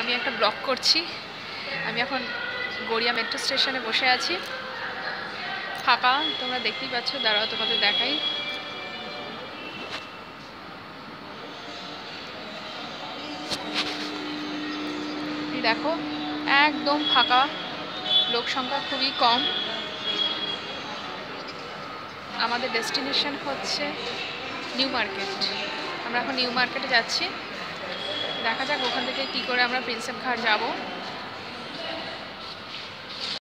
আমি একটা ব্লগ করছি। আমি এখন গড়িয়া মেট্রো স্টেশনে বসে আছি। ফাঁকা তোমরা দেখতেই পাচ্ছ, দাঁড়াও, তোমাদের দেখাই। দেখো, একদম ফাঁকা। লোক সংখ্যা খুবই কম। আমাদের ডেস্টিনেশন হচ্ছে নিউ মার্কেট আমরা এখন নিউ মার্কেটে যাচ্ছি। দেখা যাক ওখান থেকে কী করে আমরা প্রিন্সেপ ঘাট যাব।